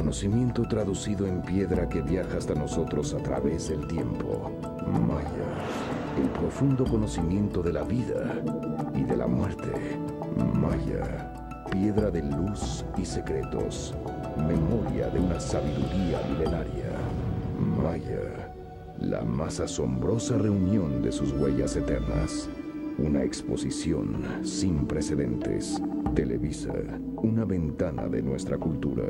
Conocimiento traducido en piedra que viaja hasta nosotros a través del tiempo. Maya. El profundo conocimiento de la vida y de la muerte. Maya. Piedra de luz y secretos. Memoria de una sabiduría milenaria. Maya. La más asombrosa reunión de sus huellas eternas. Una exposición sin precedentes. Televisa, una ventana de nuestra cultura.